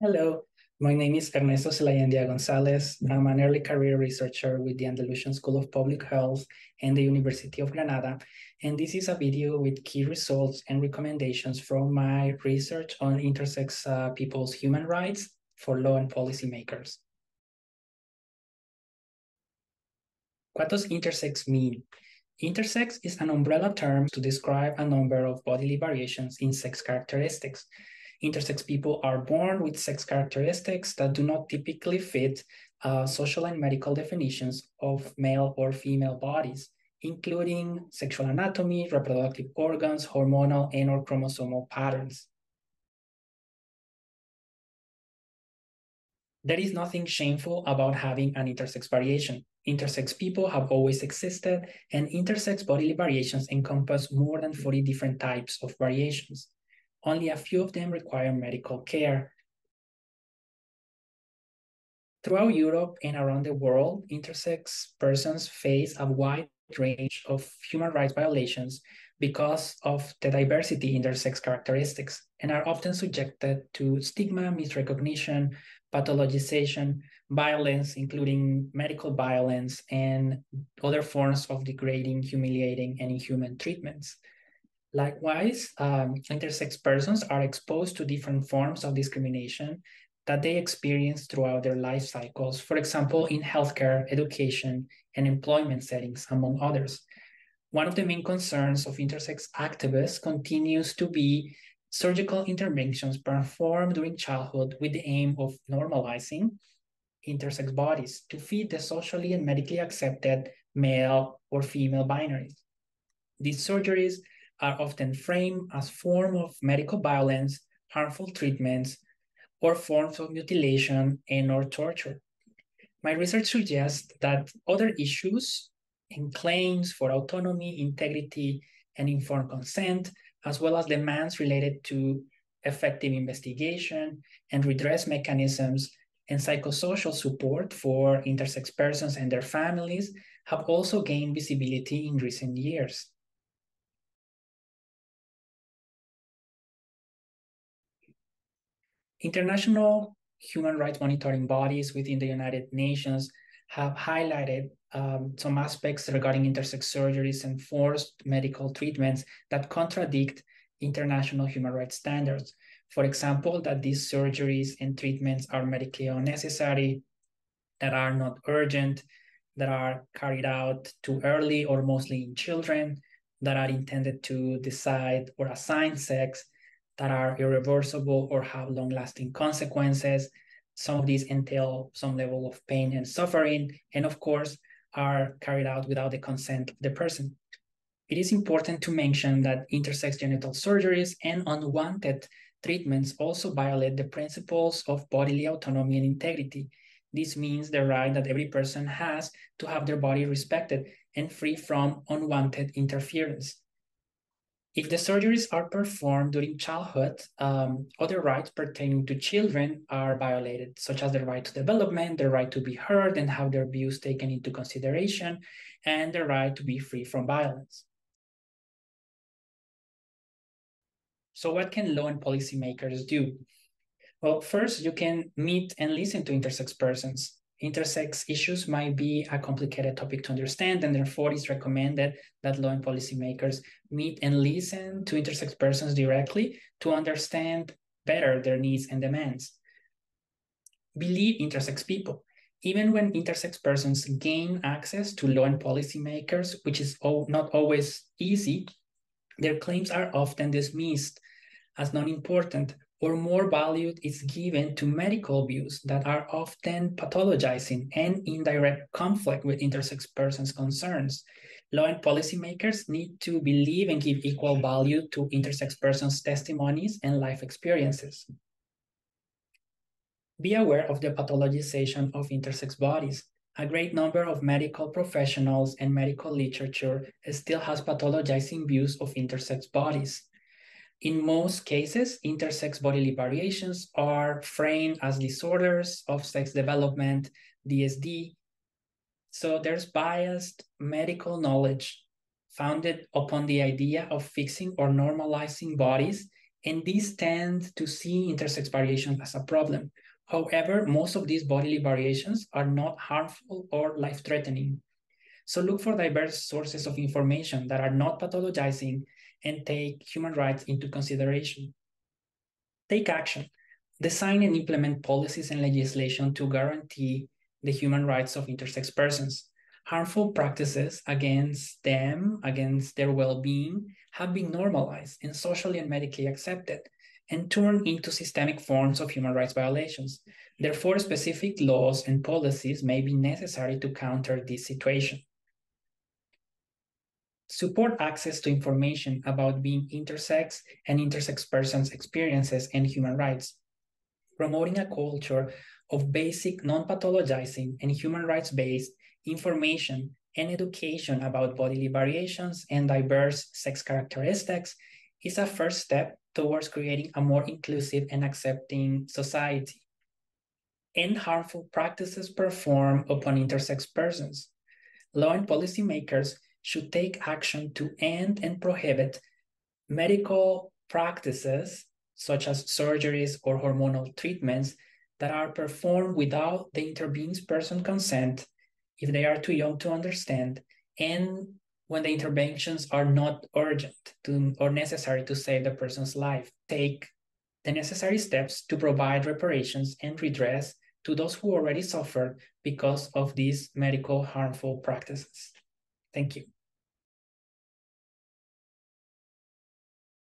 Hello, my name is Ernesto Zelayandia Gonzalez. I'm an early career researcher with the Andalusian School of Public Health and the University of Granada. And this is a video with key results and recommendations from my research on intersex uh, people's human rights for law and policy makers. What does intersex mean? Intersex is an umbrella term to describe a number of bodily variations in sex characteristics intersex people are born with sex characteristics that do not typically fit uh, social and medical definitions of male or female bodies, including sexual anatomy, reproductive organs, hormonal and or chromosomal patterns. There is nothing shameful about having an intersex variation. Intersex people have always existed, and intersex bodily variations encompass more than 40 different types of variations. Only a few of them require medical care. Throughout Europe and around the world, intersex persons face a wide range of human rights violations because of the diversity in their sex characteristics and are often subjected to stigma, misrecognition, pathologization, violence, including medical violence, and other forms of degrading, humiliating, and inhuman treatments. Likewise, um, intersex persons are exposed to different forms of discrimination that they experience throughout their life cycles, for example, in healthcare, education, and employment settings, among others. One of the main concerns of intersex activists continues to be surgical interventions performed during childhood with the aim of normalizing intersex bodies to fit the socially and medically accepted male or female binaries. These surgeries are often framed as form of medical violence, harmful treatments, or forms of mutilation and or torture. My research suggests that other issues and claims for autonomy, integrity, and informed consent, as well as demands related to effective investigation and redress mechanisms and psychosocial support for intersex persons and their families have also gained visibility in recent years. International human rights monitoring bodies within the United Nations have highlighted um, some aspects regarding intersex surgeries and forced medical treatments that contradict international human rights standards. For example, that these surgeries and treatments are medically unnecessary, that are not urgent, that are carried out too early or mostly in children, that are intended to decide or assign sex, that are irreversible or have long lasting consequences. Some of these entail some level of pain and suffering, and of course, are carried out without the consent of the person. It is important to mention that intersex genital surgeries and unwanted treatments also violate the principles of bodily autonomy and integrity. This means the right that every person has to have their body respected and free from unwanted interference. If the surgeries are performed during childhood, um, other rights pertaining to children are violated, such as the right to development, the right to be heard and have their views taken into consideration, and the right to be free from violence. So what can law and policymakers do? Well, first, you can meet and listen to intersex persons intersex issues might be a complicated topic to understand, and therefore it's recommended that law and policymakers meet and listen to intersex persons directly to understand better their needs and demands. Believe intersex people. Even when intersex persons gain access to law and policymakers, which is not always easy, their claims are often dismissed as non-important or more value is given to medical views that are often pathologizing and in direct conflict with intersex persons' concerns. Law and policymakers need to believe and give equal value to intersex persons' testimonies and life experiences. Be aware of the pathologization of intersex bodies. A great number of medical professionals and medical literature still has pathologizing views of intersex bodies. In most cases, intersex bodily variations are framed as disorders of sex development, DSD. So there's biased medical knowledge founded upon the idea of fixing or normalizing bodies and these tend to see intersex variations as a problem. However, most of these bodily variations are not harmful or life-threatening. So look for diverse sources of information that are not pathologizing and take human rights into consideration. Take action. Design and implement policies and legislation to guarantee the human rights of intersex persons. Harmful practices against them, against their well-being, have been normalized and socially and medically accepted and turned into systemic forms of human rights violations. Therefore, specific laws and policies may be necessary to counter this situation. Support access to information about being intersex and intersex persons' experiences and human rights. Promoting a culture of basic non-pathologizing and human rights-based information and education about bodily variations and diverse sex characteristics is a first step towards creating a more inclusive and accepting society. End harmful practices performed upon intersex persons. Law and policymakers should take action to end and prohibit medical practices such as surgeries or hormonal treatments that are performed without the intervening person consent if they are too young to understand and when the interventions are not urgent to, or necessary to save the person's life. Take the necessary steps to provide reparations and redress to those who already suffered because of these medical harmful practices. Thank you